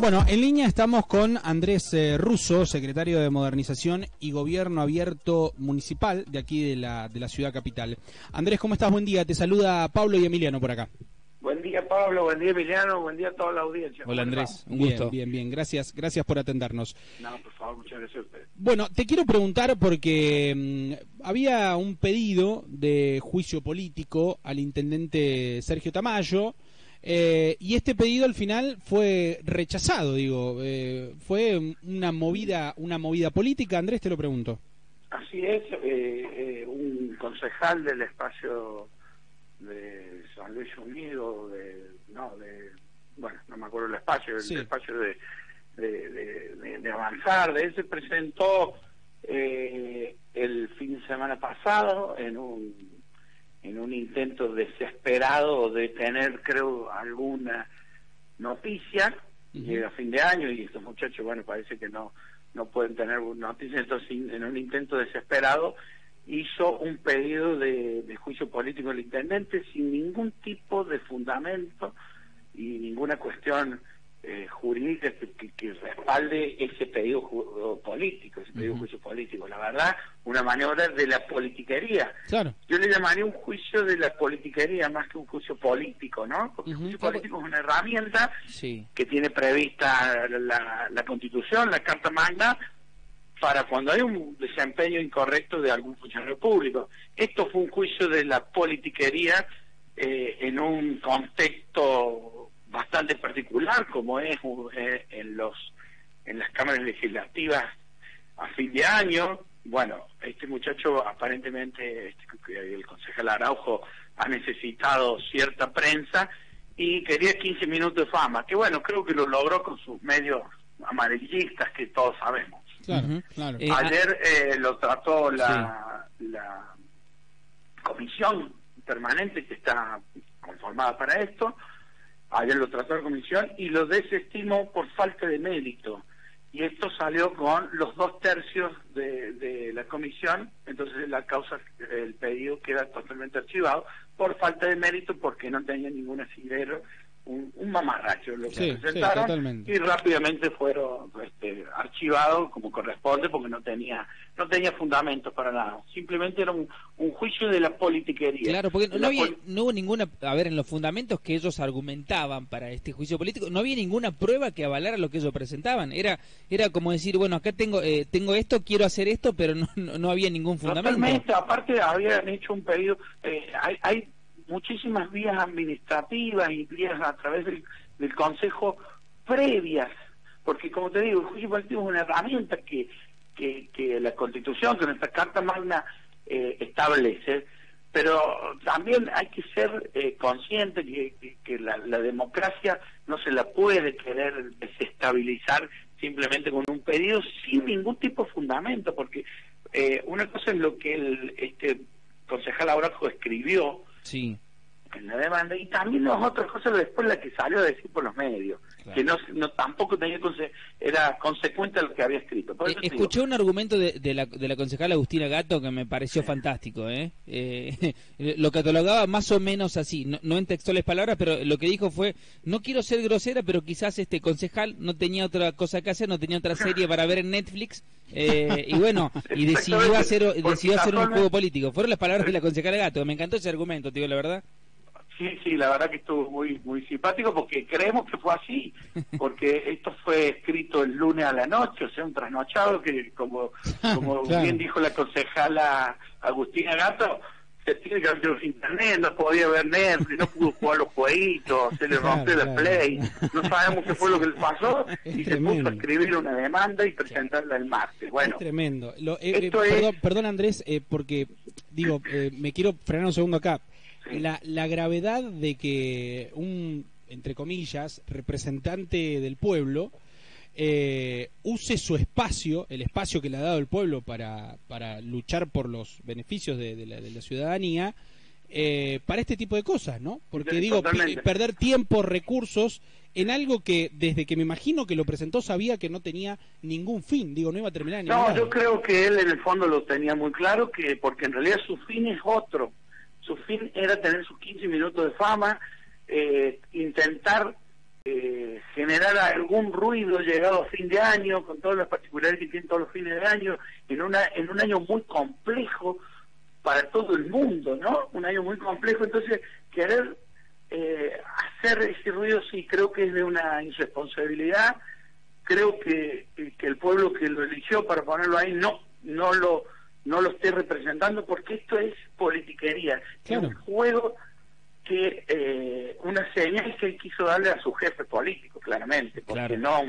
Bueno, en línea estamos con Andrés eh, Russo, secretario de Modernización y Gobierno Abierto Municipal de aquí de la, de la ciudad capital. Andrés, ¿cómo estás? Buen día. Te saluda Pablo y Emiliano por acá. Buen día Pablo, buen día Emiliano, buen día a toda la audiencia. Hola Andrés, un gusto. Bien, bien, gracias, gracias por atendernos. No, por favor, muchas gracias a ustedes. Bueno, te quiero preguntar porque mm, había un pedido de juicio político al intendente Sergio Tamayo eh, y este pedido al final fue rechazado, digo, eh, fue una movida, una movida política. Andrés, te lo pregunto. Así es, eh, un concejal del espacio de San Luis Unido, de, no, de, bueno, no me acuerdo el espacio, el espacio de, de, avanzar, de él se presentó el fin de semana pasado en un en un intento desesperado de tener, creo, alguna noticia, llega a fin de año y estos muchachos, bueno, parece que no, no pueden tener noticias, entonces en un intento desesperado hizo un pedido de, de juicio político al intendente sin ningún tipo de fundamento y ninguna cuestión jurídica que, respalde ese pedido político, ese pedido juicio político. La verdad, una maniobra de la politiquería. Yo le llamaría un juicio de la politiquería más que un juicio político, ¿no? Porque el juicio político es una herramienta que tiene prevista la, la Constitución, la Carta Magna, para cuando hay un desempeño incorrecto de algún funcionario público. Esto fue un juicio de la politiquería eh, en un contexto bastante particular como es eh, en los en las cámaras legislativas a fin de año. Bueno este muchacho aparentemente este, el concejal Araujo ha necesitado cierta prensa y quería 15 minutos de fama que bueno creo que lo logró con sus medios amarillistas que todos sabemos. Eh, ayer eh, lo trató la, la comisión permanente que está conformada para esto Ayer lo trató la comisión y lo desestimó por falta de mérito. Y esto salió con los dos tercios de, la comisión, entonces la causa, el pedido queda totalmente archivado por falta de mérito porque no tenía ningún asidero un, un mamarracho lo que presentaron y rápidamente fueron este, archivados como corresponde porque no tenía no tenía fundamentos para nada. Simplemente era un, juicio de la politiquería. Claro porque no, había, no hubo ninguna a ver en los fundamentos que ellos argumentaban para este juicio político no había ninguna prueba que avalara lo que ellos presentaban. Era era como decir bueno acá tengo eh, tengo esto quiero hacer esto pero no, no, había ningún fundamento. Totalmente, aparte habían hecho un pedido eh, hay, hay muchísimas vías administrativas y vías a través del, Consejo previas, porque como te digo, el juicio político es una herramienta que, que, la Constitución, que nuestra Carta Magna eh, establece, pero también hay que ser eh, consciente que, que la, democracia no se la puede querer desestabilizar simplemente con un pedido sin ningún tipo de fundamento, porque eh, una cosa es lo que el, este concejal Aurajo escribió, sí. En la demanda. Y también las otras cosas después la que salió a decir por los medios que no, no tampoco tenía era consecuente a lo que había escrito. Eh, escuché un argumento de, de, la, de la concejala Agustina Gato que me pareció fantástico ¿eh? eh lo catalogaba más o menos así no, no en textuales palabras pero lo que dijo fue no quiero ser grosera pero quizás este concejal no tenía otra cosa que hacer no tenía otra serie para ver en Netflix eh, y bueno y decidió hacer decidió hacer un juego político fueron las palabras de la concejala Gato me encantó ese argumento digo la verdad Sí, sí, la verdad que estuvo muy muy simpático porque creemos que fue así, porque esto fue escrito el lunes a la noche, o sea, un trasnochado que, como, como bien dijo la concejala Agustina Gato, se tiene que abrir internet, no podía ver Netflix, no pudo jugar los jueguitos, se le rompió la play, no sabemos qué fue lo que le pasó y se puso a escribir una demanda y presentarla el martes. Bueno, es tremendo. Lo, eh, eh, perdón, Andrés, eh, porque digo, me quiero frenar un segundo acá la, la gravedad de que un, entre comillas, representante del pueblo eh, use su espacio, el espacio que le ha dado el pueblo para, para luchar por los beneficios de, la, de la, ciudadanía, eh, para este tipo de cosas, ¿no? Porque digo, perder tiempo, recursos en algo que desde que me imagino que lo presentó sabía que no tenía ningún fin, digo, no iba a terminar en No, yo creo que él en el fondo lo tenía muy claro, que porque en realidad su fin es otro su fin era tener sus 15 minutos de fama, eh, intentar eh, generar algún ruido llegado a fin de año, con todas las particularidades que tienen todos los fines de año, en, una, en un año muy complejo para todo el mundo, ¿no? Un año muy complejo, entonces querer eh, hacer ese ruido sí creo que es de una irresponsabilidad, creo que, que el pueblo que lo eligió para ponerlo ahí no, no lo no lo esté representando porque esto es politiquería, es un juego que eh, una señal que él quiso darle a su jefe político, claramente, porque no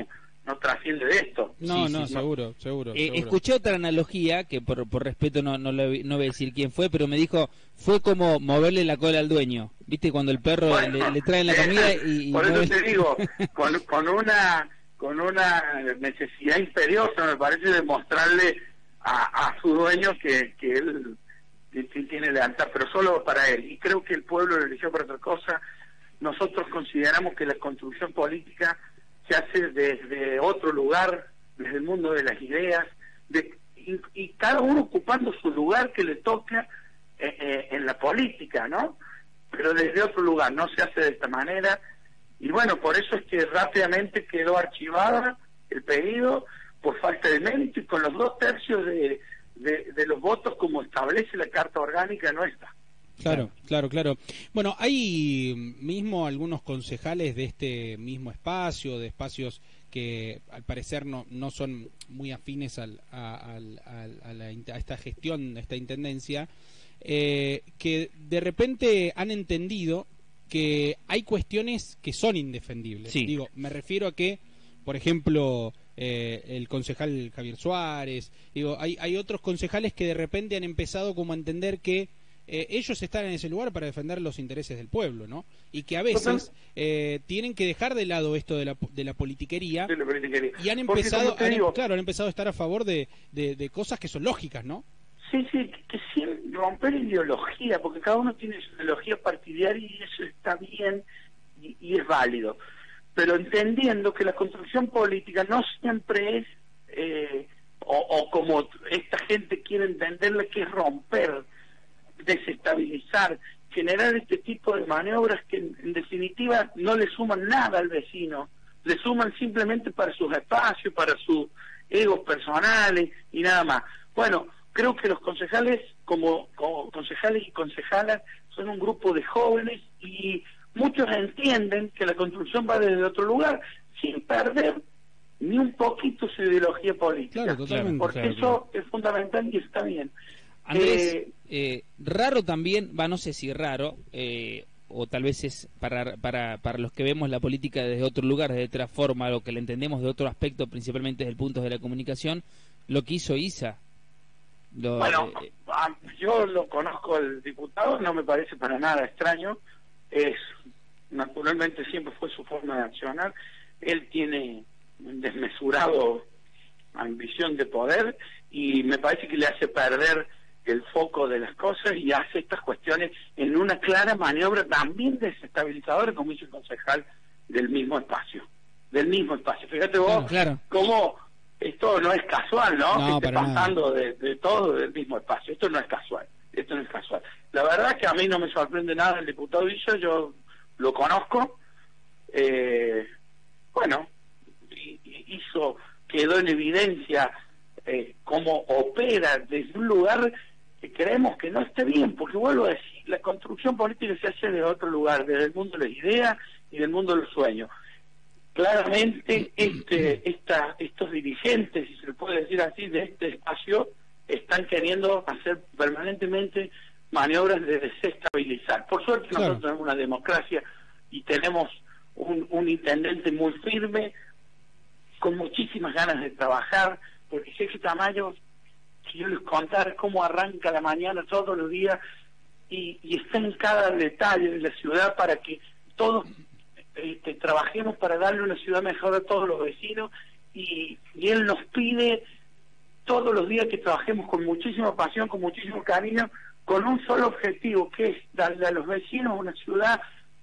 no trasciende de esto. No, no, seguro, seguro, eh, Escuché otra analogía, que por, por respeto no, no, le, no voy a decir quién fue, pero me dijo, fue como moverle la cola al dueño. ¿Viste? Cuando el perro le, trae la comida y... por eso te digo, con, con, una con una necesidad imperiosa, me parece, de mostrarle a, a su dueño que, que él tiene lealtad, pero solo para él. Y creo que el pueblo lo eligió para otra cosa. Nosotros consideramos que la construcción política se hace desde otro lugar, desde el mundo de las ideas, de, y, cada uno ocupando su lugar que le toca eh, eh, en la política, ¿no? Pero desde otro lugar, no se hace de esta manera. Y bueno, por eso es que rápidamente quedó archivada el pedido por falta de mérito y con los dos tercios de, de, los votos como establece la Carta Orgánica no está. Claro, claro, claro. Bueno, hay mismo algunos concejales de este mismo espacio, de espacios que al parecer no, no son muy afines al, a, a, esta gestión, a esta intendencia, eh, que de repente han entendido que hay cuestiones que son indefendibles. Digo, me refiero a que, por ejemplo, eh, el concejal Javier Suárez, digo, hay, hay otros concejales que de repente han empezado como a entender que eh, ellos están en ese lugar para defender los intereses del pueblo, ¿no? Y que a veces eh, tienen que dejar de lado esto de la, de la politiquería, y han empezado, claro, han empezado a estar a favor de, de, cosas que son lógicas, ¿no? Sí, sí, que sin romper ideología, porque cada uno tiene su ideología partidaria y eso está bien y es válido pero entendiendo que la construcción política no siempre es, eh, o, como esta gente quiere entenderla, que es romper, desestabilizar, generar este tipo de maniobras que en, definitiva no le suman nada al vecino, le suman simplemente para sus espacios, para sus egos personales y nada más. Bueno, creo que los concejales, como concejales y concejalas, son un grupo de jóvenes y muchos entienden que la construcción va desde otro lugar, sin perder ni un poquito su ideología política. porque eso es fundamental y está bien. Andrés, eh, eh, raro también, va, no sé si raro, eh, o tal vez es para, para, para los que vemos la política desde otro lugar, desde otra forma, lo que le entendemos de otro aspecto, principalmente desde el punto de la comunicación, lo que hizo ISA. bueno, yo lo conozco el diputado, no me parece para nada extraño, es naturalmente siempre fue su forma de accionar. Él tiene un desmesurado ambición de poder y me parece que le hace perder el foco de las cosas y hace estas cuestiones en una clara maniobra también desestabilizadora, como hizo el concejal del mismo espacio, del mismo espacio. Fíjate vos cómo esto no es casual, ¿no? que esté pasando de, de, todo del mismo espacio. Esto no es casual, esto no es casual. La verdad es que a mí no me sorprende nada el diputado Villa, yo lo conozco, eh, bueno, hizo, quedó en evidencia eh, cómo opera desde un lugar que creemos que no esté bien, porque vuelvo a decir, la construcción política se hace de otro lugar, desde el mundo de las ideas y del mundo de los sueños. Claramente este, esta, estos dirigentes, si se puede decir así, de este espacio, están queriendo hacer permanentemente maniobras de desestabilizar. Por suerte nosotros tenemos una democracia y tenemos un, un intendente muy firme, con muchísimas ganas de trabajar, porque Sergio Tamayo, si yo les contara cómo arranca la mañana todos los días y, y está en cada detalle de la ciudad para que todos este, trabajemos para darle una ciudad mejor a todos los vecinos y, y él nos pide todos los días que trabajemos con muchísima pasión, con muchísimo cariño, con un solo objetivo, que es darle a los vecinos una ciudad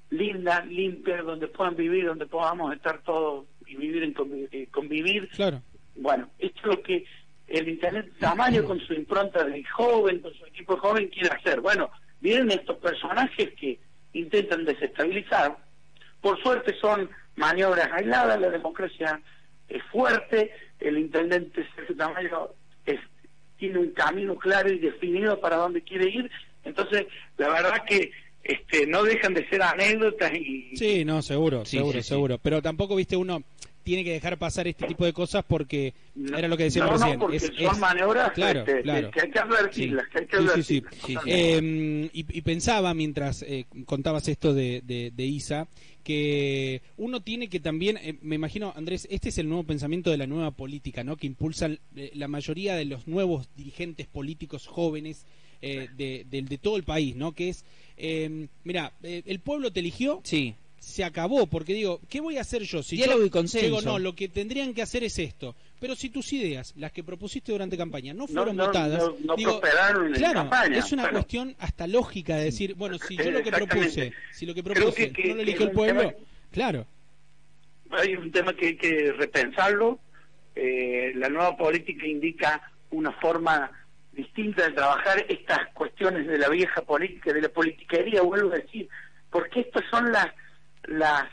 linda, limpia, donde puedan vivir, donde podamos estar todos y vivir en eh, convivir. Claro. Bueno, esto es lo que el Internet tamaño con su impronta de joven, con su equipo joven quiere hacer. Bueno, vienen estos personajes que intentan desestabilizar. Por suerte son maniobras aisladas, la democracia es fuerte, el intendente Sergio Tamayo tiene un camino claro y definido para dónde quiere ir, entonces la verdad que este, no dejan de ser anécdotas y... Sí, no, seguro, seguro, seguro, pero tampoco, viste, uno tiene que dejar pasar este tipo de cosas porque era lo que decíamos recién. porque son maniobras claro, este, claro. que hay que advertirlas, que hay que Sí, eh, y, pensaba mientras eh, contabas esto de, de, ISA que uno tiene que también, eh, me imagino, Andrés, este es el nuevo pensamiento de la nueva política, ¿no? Que impulsan la mayoría de los nuevos dirigentes políticos jóvenes de, de, de, todo el país, ¿no? Que es, mira, el pueblo te eligió, sí se acabó, porque digo, ¿qué voy a hacer yo? Si Diálogo yo y consenso. digo, no, lo que tendrían que hacer es esto. Pero si tus ideas, las que propusiste durante campaña, no fueron votadas, no, prosperaron en claro, campaña, es una cuestión hasta lógica de decir, bueno, si yo lo que propuse, si lo que propuse no lo eligió el pueblo, claro. Hay un tema que hay que repensarlo. Eh, la nueva política indica una forma distinta de trabajar estas cuestiones de la vieja política, de la politiquería, vuelvo a decir, porque estas son las las,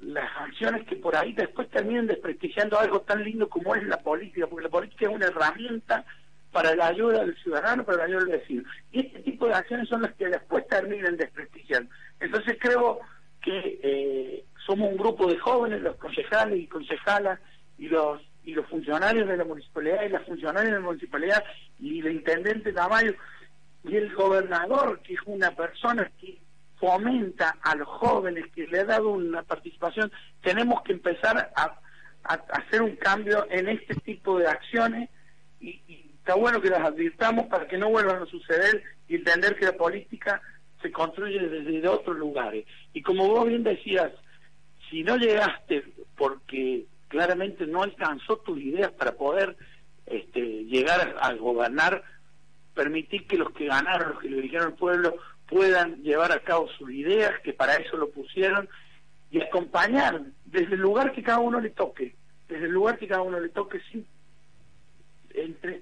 las acciones que por ahí después terminan desprestigiando algo tan lindo como es la política, porque la política es una herramienta para la ayuda del ciudadano, para la ayuda del vecino. Y este tipo de acciones son las que después terminan desprestigiando. Entonces creo que eh, somos un grupo de jóvenes, los concejales y concejalas y los y los funcionarios de la municipalidad y las funcionarias de la municipalidad y el intendente Tamayo y el gobernador, que es una persona que fomenta a los jóvenes, que le ha dado una participación, tenemos que empezar a, hacer un cambio en este tipo de acciones y, está bueno que las advirtamos para que no vuelvan a suceder y entender que la política se construye desde otros lugares. Y como vos bien decías, si no llegaste porque claramente no alcanzó tus ideas para poder este, llegar a, gobernar, permitir que los que ganaron, los que le dijeron al pueblo, puedan llevar a cabo sus ideas, que para eso lo pusieron, y acompañar desde el lugar que cada uno le toque, desde el lugar que cada uno le toque, sin entre,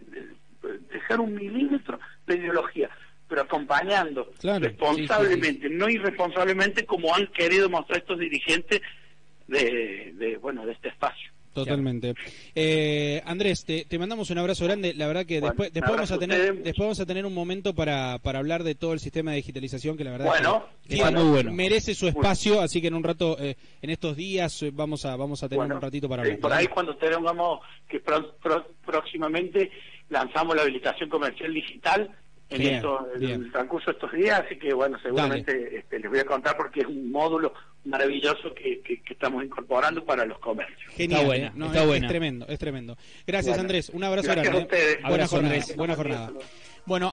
dejar un milímetro de ideología, pero acompañando responsablemente, no irresponsablemente como han querido mostrar estos dirigentes de, de bueno de este espacio. Totalmente. Eh, Andrés, te, mandamos un abrazo grande. La verdad que después, después vamos a tener después vamos a tener un momento para, para hablar de todo el sistema de digitalización que la verdad muy bueno. merece su espacio. Así que en un rato, eh, en estos días eh, vamos a vamos a tener un ratito para hablar. por ahí cuando tengamos que próximamente lanzamos la habilitación comercial digital en, esto, en el transcurso de estos días, así que bueno, seguramente este, les voy a contar porque es un módulo maravilloso que, que, estamos incorporando para los comercios. Genial, está, bueno, está es, tremendo, es tremendo. Gracias Andrés, un abrazo grande. A buena jornada, buena jornada. Bueno,